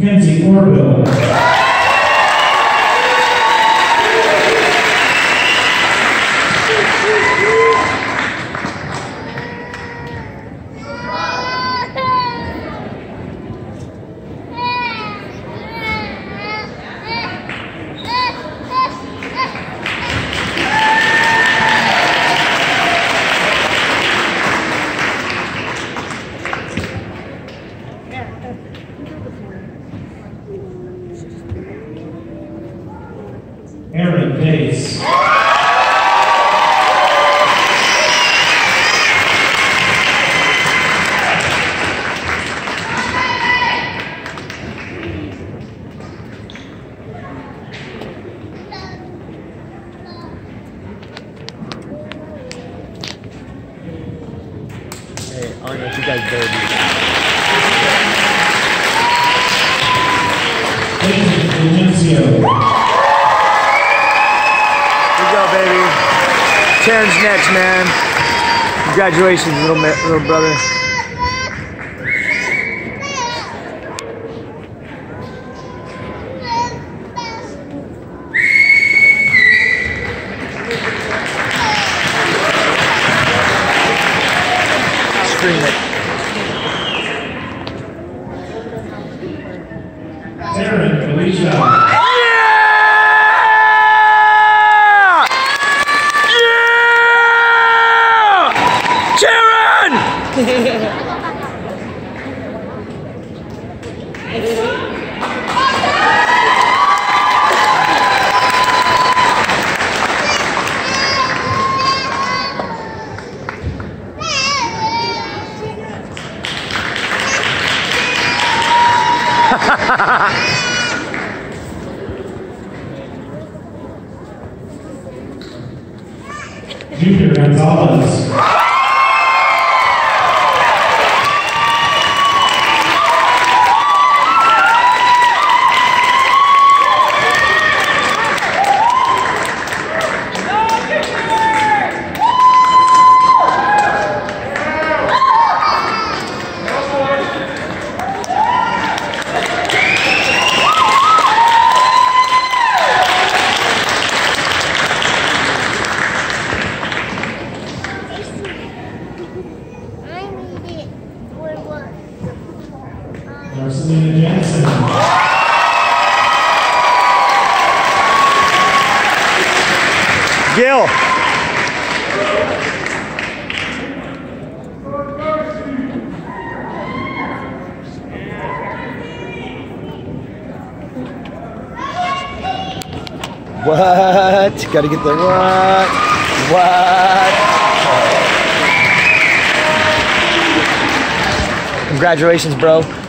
Kenzie Orville. Aaron Pace. Hey, I don't know if you guys Terron's next, man. Congratulations, little little brother. Scream it. Terron Felicia. Junior Gonzalez. Marcelina Jansen. Gil. What? Gotta get the what? What? Congratulations, bro.